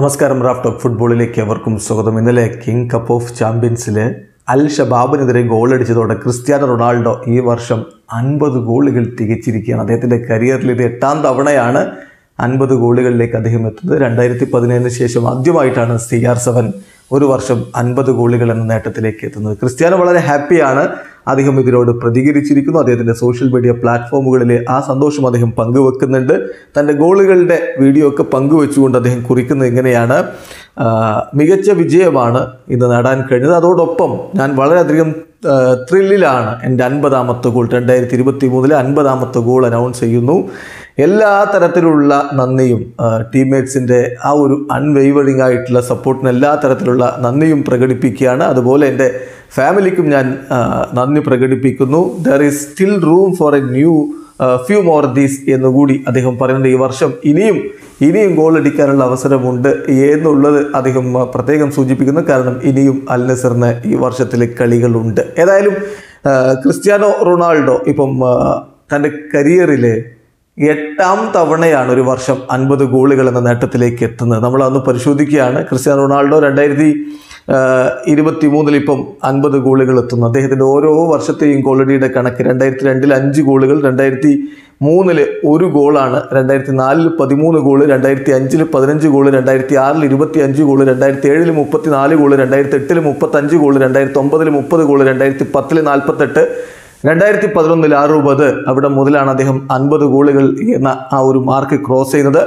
നമസ്കാരം Raf talk ഫുട്ബോളിലേക്ക് അവർക്കും സ്വാഗതം. ഇന്നലെ കിങ് കപ്പ് ഓഫ് ചാമ്പ്യൻസിൽ അൽ ഷബാബിനെതിരെ ഗോളടിച്ചതോടെ ക്രിസ്ത്യാനോ റൊണാൾഡോ ഈ വർഷം അൻപത് ഗോളുകൾ തികച്ചിരിക്കുകയാണ്. അദ്ദേഹത്തിന്റെ കരിയറിൽ ഇത് എട്ടാം തവണയാണ് അൻപത് ഗോളുകളിലേക്ക് അദ്ദേഹം എത്തുന്നത്. രണ്ടായിരത്തി പതിനേഴിന് ശേഷം ആദ്യമായിട്ടാണ് സി ആർ സെവൻ ഒരു വർഷം അൻപത് ഗോളുകൾ എന്ന നേട്ടത്തിലേക്ക് എത്തുന്നത്. ക്രിസ്ത്യാനോ വളരെ ഹാപ്പിയാണ് അദ്ദേഹം ഇതിനോട് പ്രതികരിച്ചിരിക്കുന്നു. അദ്ദേഹത്തിന്റെ സോഷ്യൽ മീഡിയ പ്ലാറ്റ്ഫോമുകളിൽ ആ സന്തോഷം അദ്ദേഹം പങ്കുവെക്കുന്നുണ്ട്. തന്റെ ഗോളുകളുടെ വീഡിയോ ഒക്കെ പങ്കുവെച്ചുകൊണ്ട് അദ്ദേഹം കുറിക്കുന്നത് ഇങ്ങനെയാണ്. ആ, മികച്ച വിജയമാണ് ഇന്ന് നേടാൻ കഴിഞ്ഞത്. അതോടൊപ്പം ഞാൻ വളരെയധികം ത്രില്ലിലാണ് എന്റെ അൻപതാമത്തെ ഗോൾ രണ്ടായിരത്തി ഇരുപത്തി മൂന്നിലെ അൻപതാമത്തെ ഗോൾ അനൗൺസ് ചെയ്യുന്നു. എല്ലാ തരത്തിലുള്ള നന്ദിയും ടീംമേറ്റ്സിന്റെ ആ ഒരു അൺവെയ്വറിംഗ് ആയിട്ടുള്ള സപ്പോർട്ടിന് എല്ലാ തരത്തിലുള്ള നന്ദിയും പ്രകടിപ്പിക്കുകയാണ്. അതുപോലെ എന്റെ ഫാമിലിക്കും ഞാൻ നന്ദി പ്രകടിപ്പിക്കുന്നു. There is still room for a new few more these എന്നുകൂടി അദ്ദേഹം പറയുന്നുണ്ട്. ഈ വർഷം ഇനിയും ഇനിയും ഗോൾ അടിക്കാനുള്ള അവസരമുണ്ട് എന്നുള്ളത് അദ്ദേഹം പ്രത്യേകം സൂചിപ്പിക്കുന്നു. കാരണം ഇനിയും അൽ നസറിന് ഈ വർഷത്തിലെ കളികളുണ്ട്. ഏതായാലും ക്രിസ്ത്യാനോ റൊണാൾഡോ ഇപ്പം തന്റെ കരിയറിലെ എട്ടാം തവണയാണ് ഒരു വർഷം അൻപത് ഗോളുകൾ എന്ന നേട്ടത്തിലേക്ക് എത്തുന്നത്. നമ്മൾ അന്ന് പരിശോധിക്കുകയാണ്. ക്രിസ്ത്യാനോ റൊണാൾഡോ രണ്ടായിരത്തി ഇരുപത്തി മൂന്നിൽ ഇപ്പം അൻപത് ഗോളുകൾ എത്തുന്നു. അദ്ദേഹത്തിന്റെ ഓരോ വർഷത്തെയും ഗോളടിയുടെ കണക്ക് രണ്ടായിരത്തി രണ്ടിൽ അഞ്ച് ഗോളുകൾ രണ്ടായിരത്തി മൂന്നിൽ ഒരു ഗോളാണ് രണ്ടായിരത്തി നാലിൽ പതിമൂന്ന് ഗോൾ രണ്ടായിരത്തി അഞ്ചിൽ പതിനഞ്ച് ഗോൾ രണ്ടായിരത്തി ആറിൽ ഇരുപത്തി അഞ്ച് ഗോൾ രണ്ടായിരത്തി ഏഴിൽ മുപ്പത്തി നാല് ഗോൾ രണ്ടായിരത്തി എട്ടിൽ മുപ്പത്തഞ്ച് ഗോൾ രണ്ടായിരത്തി ഒമ്പതിൽ മുപ്പത് ഗോൾ രണ്ടായിരത്തി പത്തിൽ നാൽപ്പത്തെട്ട് രണ്ടായിരത്തി പതിനൊന്നിൽ അറുപത് അവിടെ മുതലാണ് അദ്ദേഹം അൻപത് ഗോളുകൾ എന്ന ആ ഒരു മാർക്ക് ക്രോസ് ചെയ്യുന്നത്.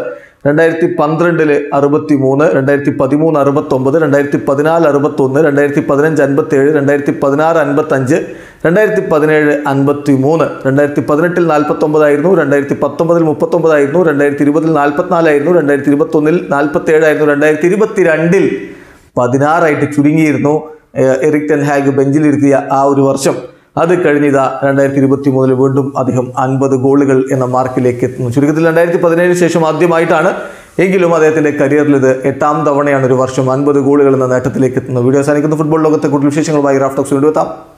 രണ്ടായിരത്തി പന്ത്രണ്ടിൽ അറുപത്തി മൂന്ന് രണ്ടായിരത്തി പതിമൂന്ന് അറുപത്തൊമ്പത് രണ്ടായിരത്തി പതിനാല് അറുപത്തൊന്ന് രണ്ടായിരത്തി പതിനഞ്ച് അൻപത്തേഴ് രണ്ടായിരത്തി പതിനാറ് അൻപത്തഞ്ച് രണ്ടായിരത്തി പതിനേഴ് അൻപത്തി മൂന്ന് രണ്ടായിരത്തി പതിനെട്ടിൽ നാൽപ്പത്തൊമ്പതായിരുന്നു രണ്ടായിരത്തി പത്തൊമ്പതിൽ മുപ്പത്തൊമ്പതായിരുന്നു രണ്ടായിരത്തി ഇരുപതിൽ നാൽപ്പത്തിനാലായിരുന്നു രണ്ടായിരത്തി ഇരുപത്തൊന്നിൽ നാൽപ്പത്തേഴായിരുന്നു രണ്ടായിരത്തി ഇരുപത്തി രണ്ടിൽ പതിനാറായിട്ട് ചുരുങ്ങിയിരുന്നു Erik ten Erik ten Hag ബെഞ്ചിലിരുത്തിയ ആ ഒരു വർഷം. അത് കഴിഞ്ഞിതാ രണ്ടായിരത്തി ഇരുപത്തി മൂന്നിൽ വീണ്ടും അദ്ദേഹം അൻപത് ഗോളുകൾ എന്ന മാർക്കിലേക്ക് എത്തുന്നു. ചുരുക്കത്തിൽ രണ്ടായിരത്തി പതിനേഴിന് ശേഷം ആദ്യമായിട്ടാണ് എങ്കിലും അദ്ദേഹത്തിന്റെ കരിയറിൽ ഇത് എട്ടാം തവണയാണ് ഒരു വർഷം അൻപത് ഗോളുകൾ എന്ന നേട്ടത്തിലേക്ക് എത്തുന്നത്. വീഡിയോ അവസാനിക്കുന്ന. ഫുട്ബോൾ ലോകത്തെ കൂടുതൽ വിശേഷങ്ങളുമായി റാഫ്റ്റോക്സ് വീണ്ടും എത്താം.